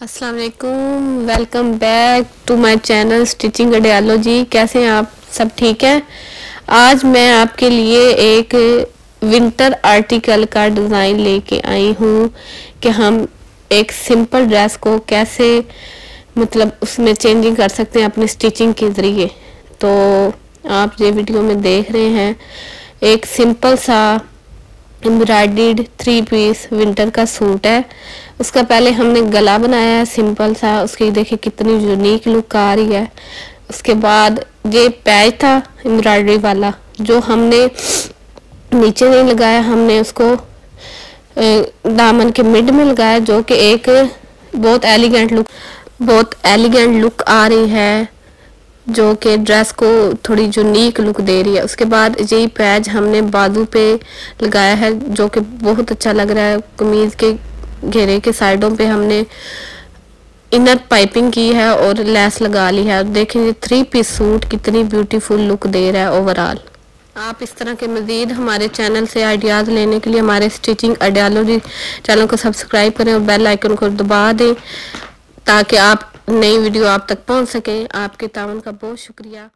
अस्सलाम वालेकुम welcome back to my channel stitching ideology कैसे हैं आप? सब ठीक हैं? आज मैं आपके लिए एक विंटर आर्टिकल का डिज़ाइन लेके आई हूँ कि हम एक सिंपल ड्रेस को कैसे मतलब उसमें चेंजिंग कर सकते हैं अपनी स्टिचिंग के ज़रिए। तो आप ये वीडियो में देख रहे हैं, एक सिंपल सा एम्ब्रॉयड थ्री पीस विंटर का सूट है। उसका पहले हमने गला बनाया है सिंपल सा। उसकी देखिए कितनी यूनिक लुक आ रही है। उसके बाद ये पैच था एम्ब्रॉयडरी वाला, जो हमने नीचे नहीं लगाया। हमने उसको दामन के मिड में लगाया, जो कि एक बहुत एलिगेंट लुक बहुत एलिगेंट लुक आ रही है। जो कि ड्रेस को थोड़ी यूनिक लुक दे रही है। उसके बाद यही पैच हमने बाजू पे लगाया है, जो कि बहुत अच्छा लग रहा है। कमीज के घेरे के साइडों पे हमने इनर पाइपिंग की है और लेस लगा ली है। देखें थ्री पीस सूट कितनी ब्यूटीफुल लुक दे रहा है ओवरऑल आप इस तरह के मज़ीद हमारे चैनल से आइडियाज़ लेने के लिए हमारे स्टिचिंग आइडियालॉजी चैनल को सब्सक्राइब करें और बेल आइकन को दबा दें, ताकि आप नई वीडियो आप तक पहुँच सके। आपके तावन का बहुत शुक्रिया।